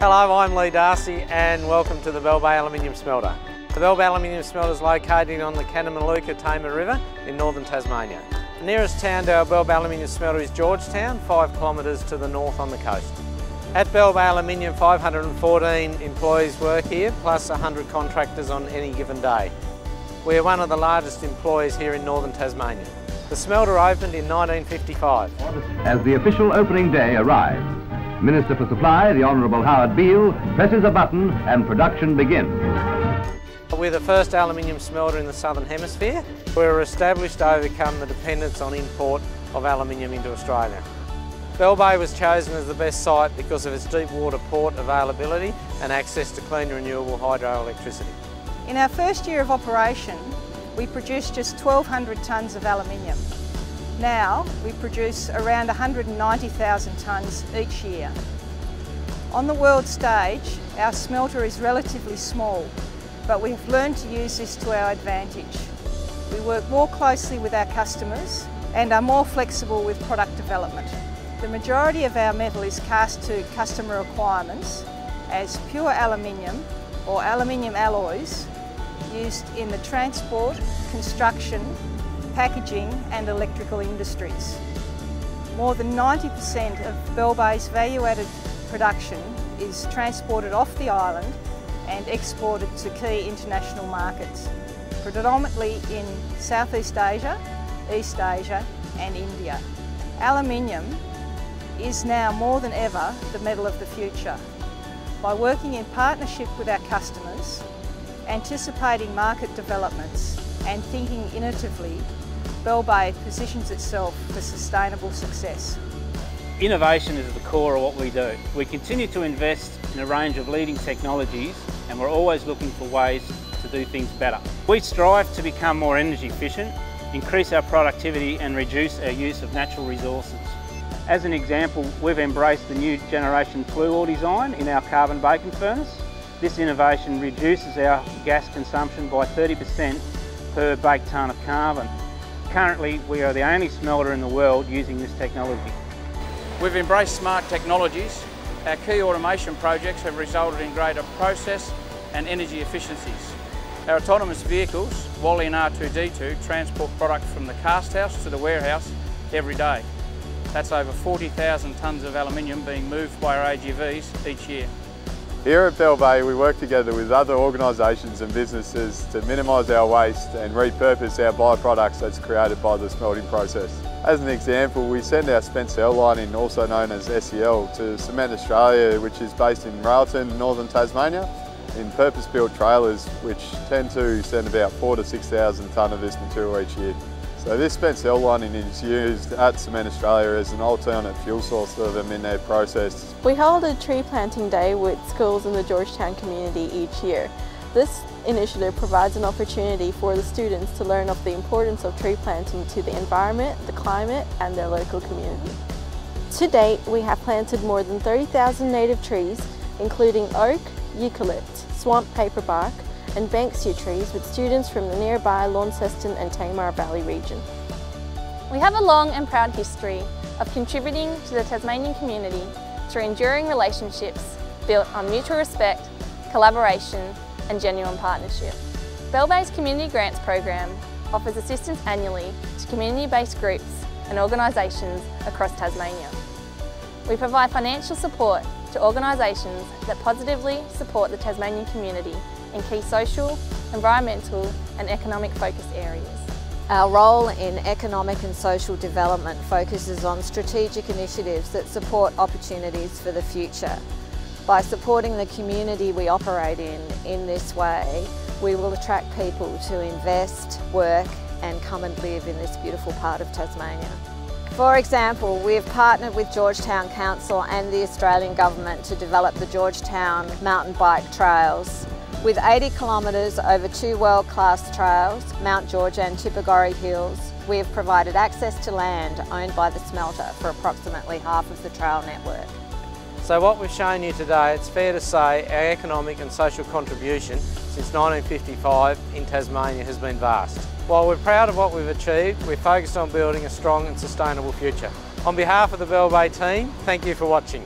Hello, I'm Lee Darcy and welcome to the Bell Bay Aluminium Smelter. The Bell Bay Aluminium Smelter is located on the kanamaluka Tamar River in northern Tasmania. The nearest town to our Bell Bay Aluminium Smelter is George Town, 5 kilometres to the north on the coast. At Bell Bay Aluminium, 514 employees work here, plus 100 contractors on any given day. We are one of the largest employers here in northern Tasmania. The smelter opened in 1955. As the official opening day arrives, Minister for Supply, the Honourable Howard Beale, presses a button and production begins. We're the first aluminium smelter in the Southern Hemisphere. We were established to overcome the dependence on import of aluminium into Australia. Bell Bay was chosen as the best site because of its deep water port availability and access to clean renewable hydroelectricity. In our first year of operation, we produced just 1,200 tonnes of aluminium. Now we produce around 190,000 tonnes each year. On the world stage, our smelter is relatively small, but we have learned to use this to our advantage. We work more closely with our customers and are more flexible with product development. The majority of our metal is cast to customer requirements as pure aluminium or aluminium alloys used in the transport, construction, packaging and electrical industries. More than 90% of Bell Bay's value-added production is transported off the island and exported to key international markets, predominantly in Southeast Asia, East Asia and India. Aluminium is now more than ever the metal of the future. By working in partnership with our customers, anticipating market developments and thinking innovatively Bell Bay positions itself for sustainable success. Innovation is at the core of what we do. We continue to invest in a range of leading technologies and we're always looking for ways to do things better. We strive to become more energy efficient, increase our productivity and reduce our use of natural resources. As an example, we've embraced the new generation flue ore design in our carbon baking furnace. This innovation reduces our gas consumption by 30% per baked tonne of carbon. Currently, we are the only smelter in the world using this technology. We've embraced smart technologies. Our key automation projects have resulted in greater process and energy efficiencies. Our autonomous vehicles, Wally and R2D2, transport product from the cast house to the warehouse every day. That's over 40,000 tonnes of aluminium being moved by our AGVs each year. Here at Bell Bay we work together with other organisations and businesses to minimise our waste and repurpose our byproducts that's created by the smelting process. As an example, we send our spent cell lining, also known as SCL, to Cement Australia, which is based in Railton, northern Tasmania, in purpose-built trailers, which tend to send about four to 6,000 tonne of this material each year. So this spent cell lining is used at Cement Australia as an alternate fuel source for them in their process. We hold a tree planting day with schools in the George Town community each year. This initiative provides an opportunity for the students to learn of the importance of tree planting to the environment, the climate and their local community. To date, we have planted more than 30,000 native trees, including oak, eucalypt, swamp paperbark, and Banksia trees with students from the nearby Launceston and Tamar Valley region. We have a long and proud history of contributing to the Tasmanian community through enduring relationships built on mutual respect, collaboration and genuine partnership. Bell Bay's Community Grants program offers assistance annually to community-based groups and organisations across Tasmania. We provide financial support to organisations that positively support the Tasmanian community in key social, environmental and economic focus areas. Our role in economic and social development focuses on strategic initiatives that support opportunities for the future. By supporting the community we operate in in this way, we will attract people to invest, work and come and live in this beautiful part of Tasmania. For example, we have partnered with George Town Council and the Australian Government to develop the George Town mountain bike trails. With 80 kilometres over two world-class trails, Mount George and Tippogoree Hills, we have provided access to land owned by the smelter for approximately half of the trail network. So what we've shown you today, it's fair to say our economic and social contribution since 1955 in Tasmania has been vast. While we're proud of what we've achieved, we're focused on building a strong and sustainable future. On behalf of the Bell Bay team, thank you for watching.